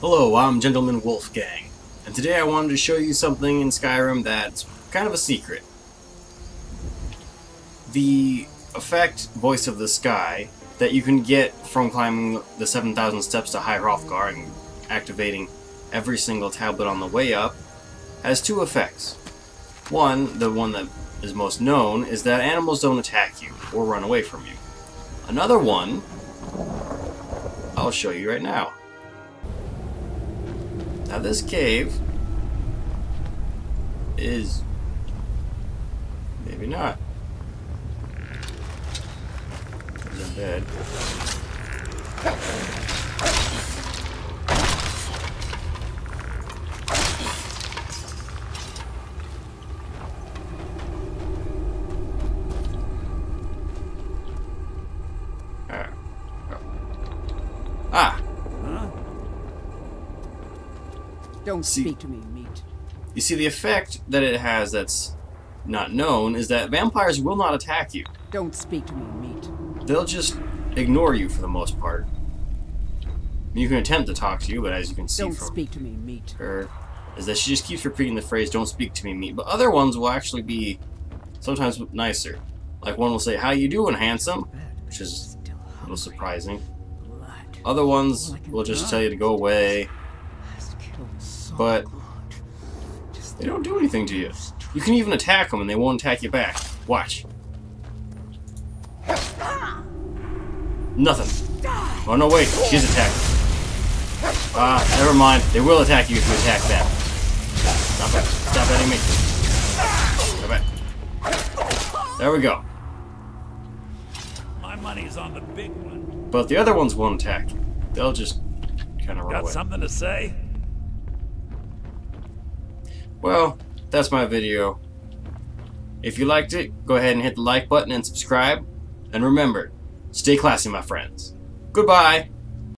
Hello, I'm Gentleman Wolfgang, and today I wanted to show you something in Skyrim that's kind of a secret. The effect Voice of the Sky that you can get from climbing the 7,000 steps to High Hrothgar and activating every single tablet on the way up has two effects. One, the one that is most known, is that animals don't attack you or run away from you. Another one, I'll show you right now. Now this cave is maybe not. Bed. Ah. Ah, Don't See- speak to me, meat. You see, the effect that it has that's not known is that vampires will not attack you. Don't speak to me, meat. They'll just ignore you for the most part. You can attempt to talk to you, but as you can see Don't from speak to me, meat. her, is that she just keeps repeating the phrase, don't speak to me, meat. But other ones will actually be sometimes nicer. Like one will say, how you doing, handsome? Which is a little surprising. Other ones will just tell you to go away. Has killed so But- They don't do anything to you. You can even attack them and they won't attack you back. Watch. Nothing. Oh no, wait. She's attacking. Ah, never mind. They will attack you if you attack them. Stop it. Stop hitting me. Stop it. There we go. My money's on the big one. But the other ones won't attack. They'll just kind of run Got away. something to say? Well, that's my video. If you liked it, go ahead and hit the like button and subscribe. And remember, stay classy, my friends. Goodbye.